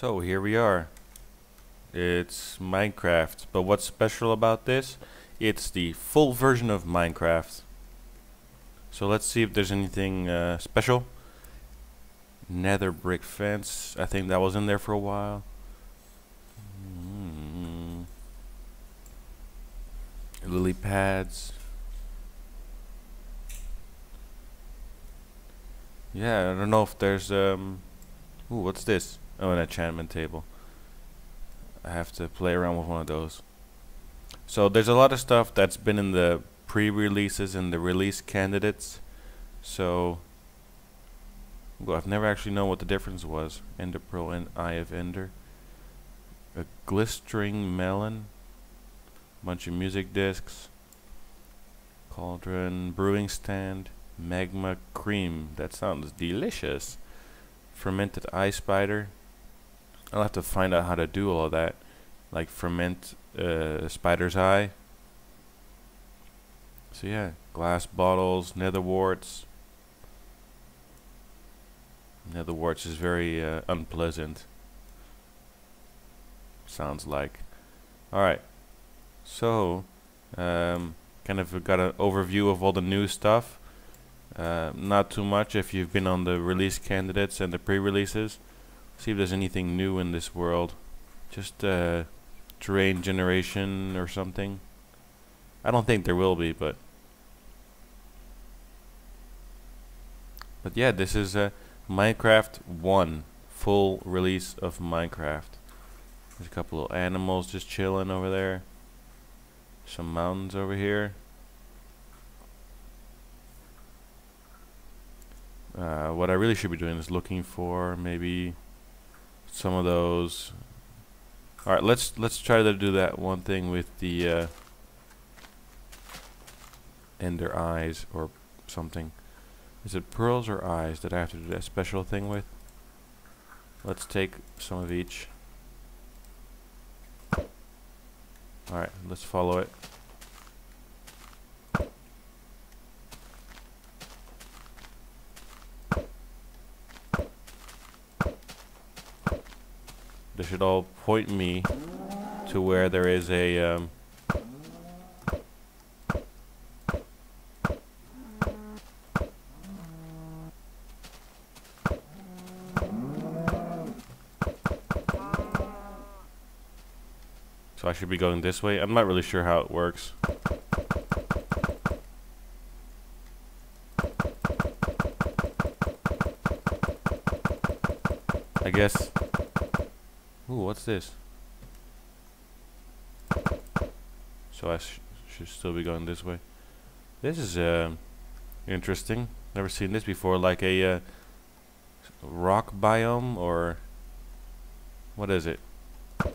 So here we are. It's Minecraft, but what's special about this? It's the full version of Minecraft. So let's see if there's anything uh, special. Nether brick fence. I think that was in there for a while. Mm. Lily pads. Yeah, I don't know if there's um. Ooh, what's this? Oh, an enchantment table. I have to play around with one of those. So there's a lot of stuff that's been in the pre-releases and the release candidates. So well, I've never actually known what the difference was. Ender Pearl and Eye of Ender. A glistering melon. Bunch of music discs. Cauldron. Brewing stand. Magma cream. That sounds delicious. Fermented eye spider. I'll have to find out how to do all that. Like ferment uh, spider's eye. So yeah, glass bottles, nether warts. Nether warts is very uh, unpleasant. Sounds like. Alright. So, um, kind of got an overview of all the new stuff. Uh, not too much if you've been on the release candidates and the pre-releases. See if there's anything new in this world. Just uh, terrain generation or something. I don't think there will be, but but yeah, this is a Minecraft 1 full release of Minecraft. There's a couple of animals just chilling over there. Some mountains over here. Uh, what I really should be doing is looking for maybe some of those. All right, let's let's try to do that one thing with the uh, ender eyes or something. Is it pearls or eyes that I have to do that special thing with? Let's take some of each. Alright, let's follow it. They should all point me to where there is a um, So I should be going this way. I'm not really sure how it works. I guess. What's this? So I sh should still be going this way. This is uh, interesting. Never seen this before. Like a uh, rock biome or what is it? I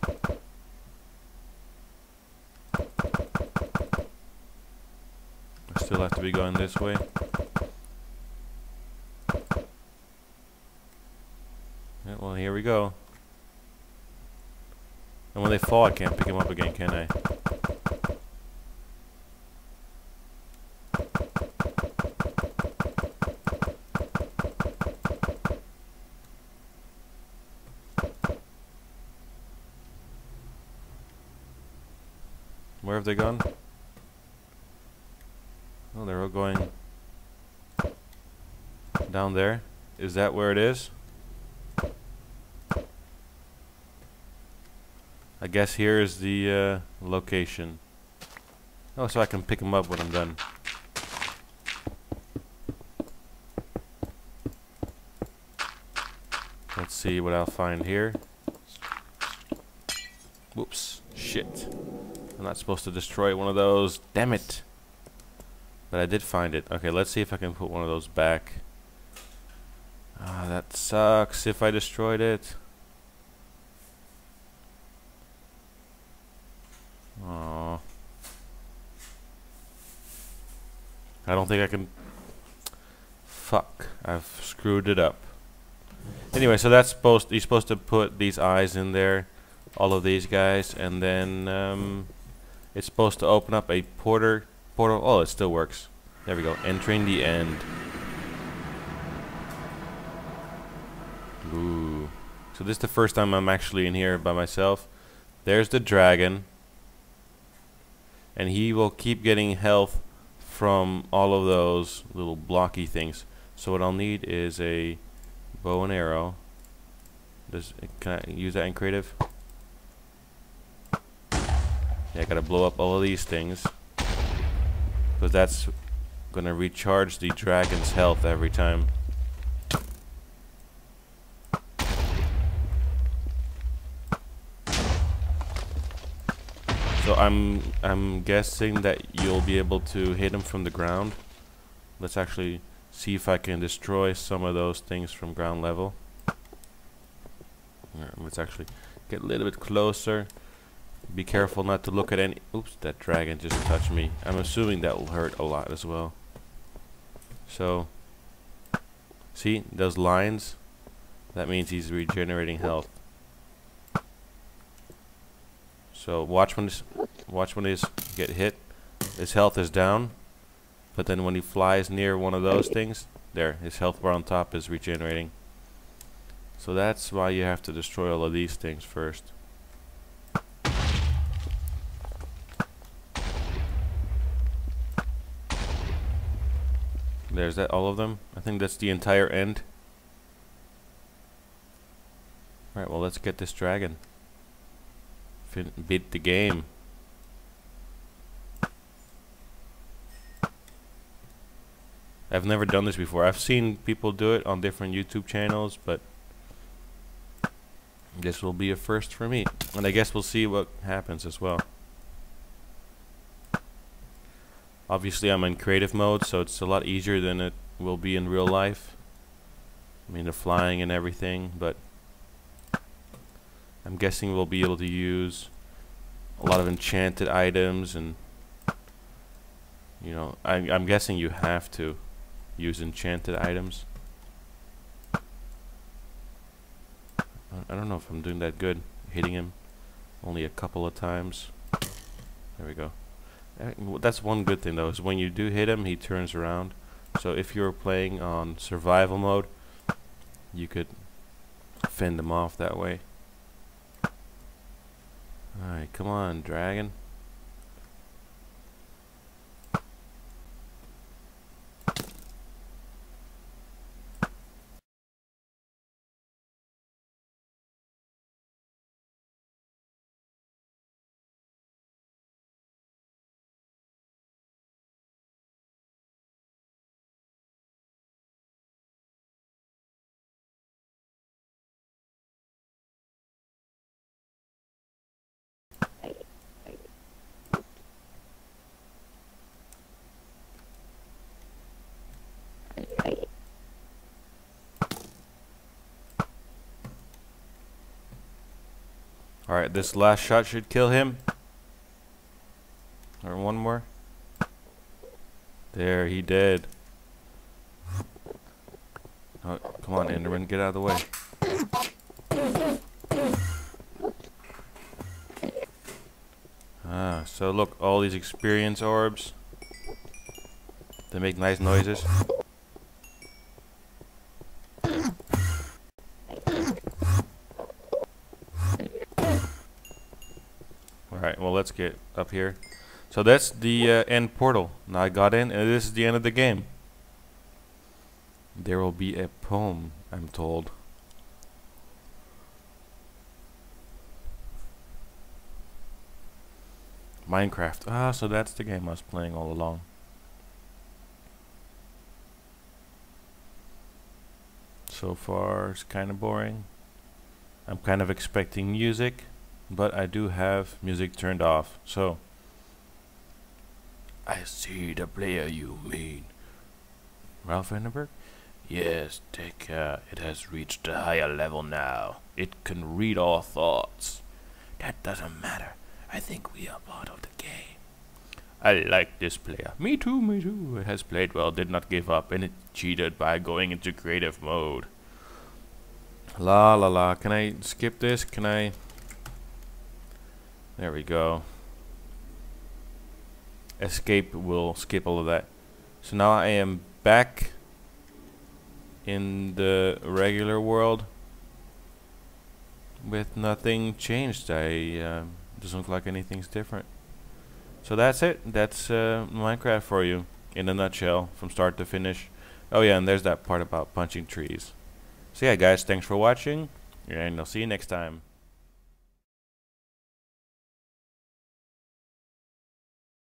still have to be going this way. Yeah, well, here we go. And when they fall, I can't pick them up again, can I? Where have they gone? Oh, they're all going down there. Is that where it is? I guess here is the uh, location. Oh, so I can pick them up when I'm done. Let's see what I'll find here. Whoops. Shit. I'm not supposed to destroy one of those. Damn it. But I did find it. Okay, let's see if I can put one of those back. Ah, oh, that sucks if I destroyed it. I don't think I can... Fuck. I've screwed it up. Anyway, so that's supposed... You're supposed to put these eyes in there. All of these guys. And then... Um, it's supposed to open up a porter portal. Oh, it still works. There we go. Entering the end. Ooh. So this is the first time I'm actually in here by myself. There's the dragon. And he will keep getting health from all of those little blocky things. So what I'll need is a bow and arrow. Does can I use that in creative? Yeah, I gotta blow up all of these things. Because that's gonna recharge the dragon's health every time. So I'm I'm guessing that you'll be able to hit him from the ground. Let's actually see if I can destroy some of those things from ground level. Right, let's actually get a little bit closer. Be careful not to look at any... Oops, that dragon just touched me. I'm assuming that will hurt a lot as well. So, see those lines? That means he's regenerating health. So watch when this, watch when he's get hit. His health is down, but then when he flies near one of those things, there, his health bar on top is regenerating. So that's why you have to destroy all of these things first. There's that, all of them. I think that's the entire end. Alright, well let's get this dragon fin beat the game. I've never done this before. I've seen people do it on different YouTube channels, but this will be a first for me. And I guess we'll see what happens as well. Obviously I'm in creative mode, so it's a lot easier than it will be in real life. I mean the flying and everything, but I'm guessing we'll be able to use a lot of enchanted items and you know I, I'm guessing you have to use enchanted items. I don't know if I'm doing that good hitting him only a couple of times. There we go. Uh, that's one good thing though is when you do hit him he turns around. So if you're playing on survival mode you could fend him off that way Alright, come on, dragon. Alright, this last shot should kill him. Or one more. There, he did. Oh, come on, Enderman, get out of the way. Ah, so look, all these experience orbs. They make nice noises. Alright, well let's get up here. So that's the uh, end portal. Now I got in and this is the end of the game. There will be a poem, I'm told. Minecraft. Ah, so that's the game I was playing all along. So far, it's kind of boring. I'm kind of expecting music but I do have music turned off so I see the player you mean. Ralph van den Berg yes take care. It has reached a higher level now. It can read our thoughts. That doesn't matter. I think we are part of the game. I like this player. Me too me too. It has played well did not give up and it cheated by going into creative mode. La la la. Can I skip this? Can I there we go. Escape will skip all of that. So now I am back in the regular world. with nothing changed. I uh, doesn't look like anything's different. So that's it. That's uh, Minecraft for you in a nutshell, from start to finish. Oh yeah, and there's that part about punching trees. So yeah, guys, thanks for watching, and I'll see you next time.